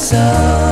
so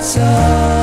outside.